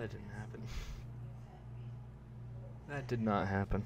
That didn't happen. That did not happen.